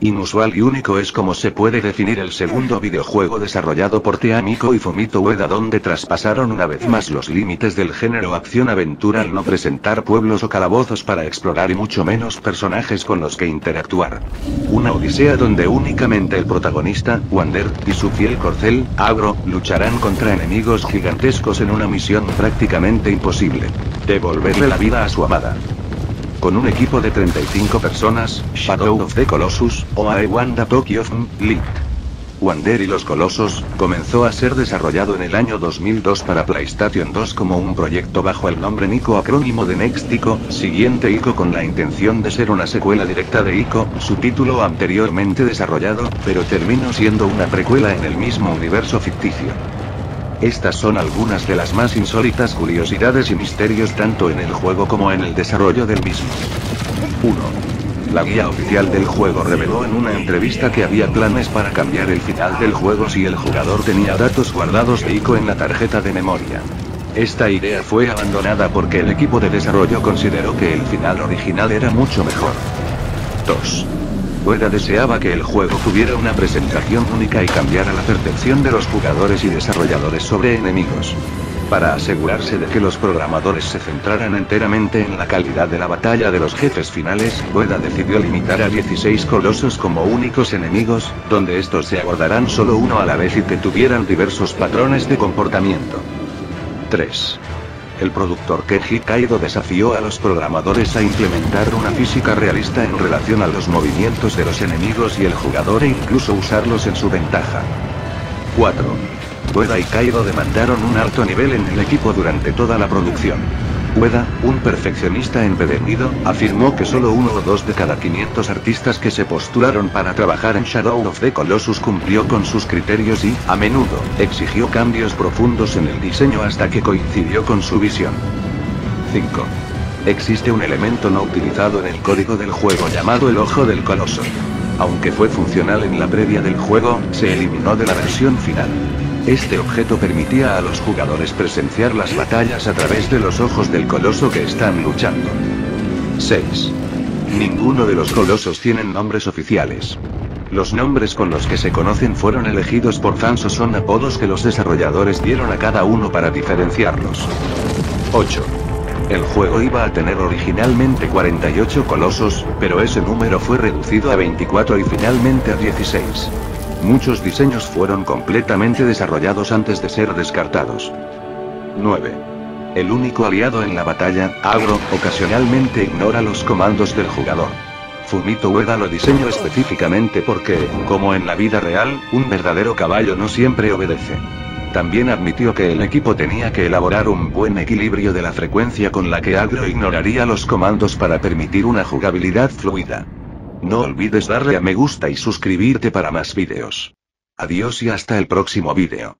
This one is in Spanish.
Inusual y único es como se puede definir el segundo videojuego desarrollado por Teamico y Fumito Ueda donde traspasaron una vez más los límites del género acción-aventura al no presentar pueblos o calabozos para explorar y mucho menos personajes con los que interactuar. Una odisea donde únicamente el protagonista, Wander, y su fiel corcel, Agro, lucharán contra enemigos gigantescos en una misión prácticamente imposible. Devolverle la vida a su amada con un equipo de 35 personas, Shadow of the Colossus, o Aewanda Tokyo League. Wander y los Colosos, comenzó a ser desarrollado en el año 2002 para PlayStation 2 como un proyecto bajo el nombre Nico acrónimo de Next Ico, siguiente Ico con la intención de ser una secuela directa de Ico, su título anteriormente desarrollado, pero terminó siendo una precuela en el mismo universo ficticio. Estas son algunas de las más insólitas curiosidades y misterios tanto en el juego como en el desarrollo del mismo. 1. La guía oficial del juego reveló en una entrevista que había planes para cambiar el final del juego si el jugador tenía datos guardados de ICO en la tarjeta de memoria. Esta idea fue abandonada porque el equipo de desarrollo consideró que el final original era mucho mejor. 2. Ueda deseaba que el juego tuviera una presentación única y cambiara la percepción de los jugadores y desarrolladores sobre enemigos. Para asegurarse de que los programadores se centraran enteramente en la calidad de la batalla de los jefes finales, Ueda decidió limitar a 16 colosos como únicos enemigos, donde estos se abordarán solo uno a la vez y que tuvieran diversos patrones de comportamiento. 3. El productor Keiji Kaido desafió a los programadores a implementar una física realista en relación a los movimientos de los enemigos y el jugador e incluso usarlos en su ventaja. 4. Ueda y Kaido demandaron un alto nivel en el equipo durante toda la producción. Ueda, un perfeccionista empedernido, afirmó que solo uno o dos de cada 500 artistas que se postularon para trabajar en Shadow of the Colossus cumplió con sus criterios y, a menudo, exigió cambios profundos en el diseño hasta que coincidió con su visión. 5. Existe un elemento no utilizado en el código del juego llamado el Ojo del Coloso. Aunque fue funcional en la previa del juego, se eliminó de la versión final. Este objeto permitía a los jugadores presenciar las batallas a través de los ojos del coloso que están luchando. 6. Ninguno de los colosos tienen nombres oficiales. Los nombres con los que se conocen fueron elegidos por fans o son apodos que los desarrolladores dieron a cada uno para diferenciarlos. 8. El juego iba a tener originalmente 48 colosos, pero ese número fue reducido a 24 y finalmente a 16. Muchos diseños fueron completamente desarrollados antes de ser descartados. 9. El único aliado en la batalla, Agro, ocasionalmente ignora los comandos del jugador. Fumito Ueda lo diseñó específicamente porque, como en la vida real, un verdadero caballo no siempre obedece. También admitió que el equipo tenía que elaborar un buen equilibrio de la frecuencia con la que Agro ignoraría los comandos para permitir una jugabilidad fluida. No olvides darle a me gusta y suscribirte para más vídeos. Adiós y hasta el próximo vídeo.